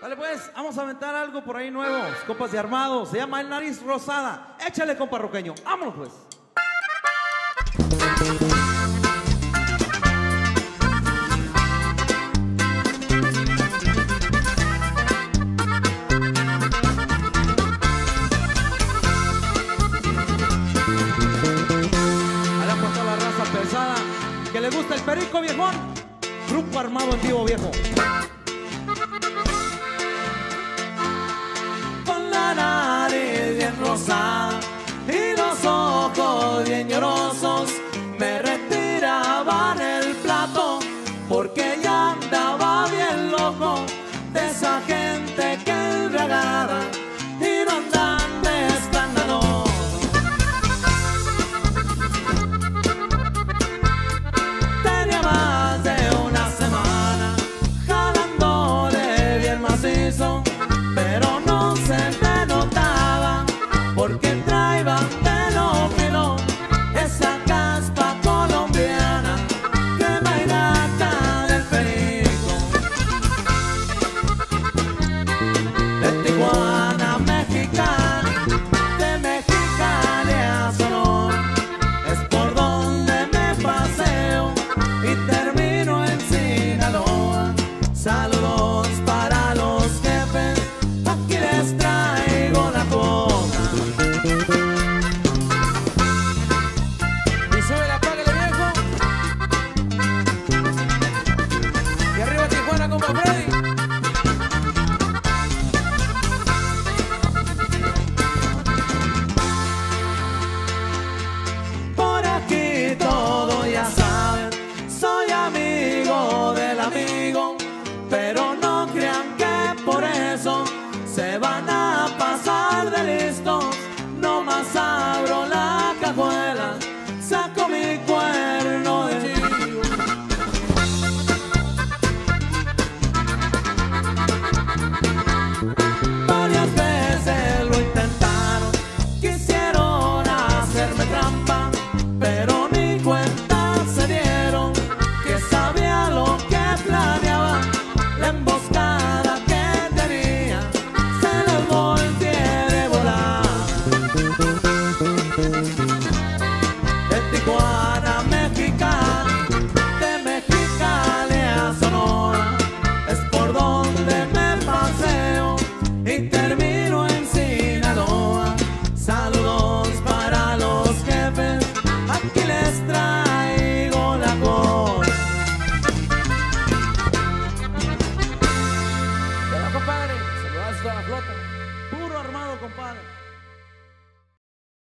Dale pues, vamos a aventar algo por ahí nuevo. Copas de armado. Se llama El Nariz Rosada. Échale, compa roqueño. Vámonos pues. Por toda la raza pesada. Que le gusta el perico, viejón. Grupo armado en vivo, viejo. Gente se van a Tijuana Mexicali, de Mexicali a Sonora, es por donde me paseo y termino en Sinaloa. Saludos para los jefes, aquí les traigo la voz. Compadre. Saludos a la flota. Puro armado, compadre.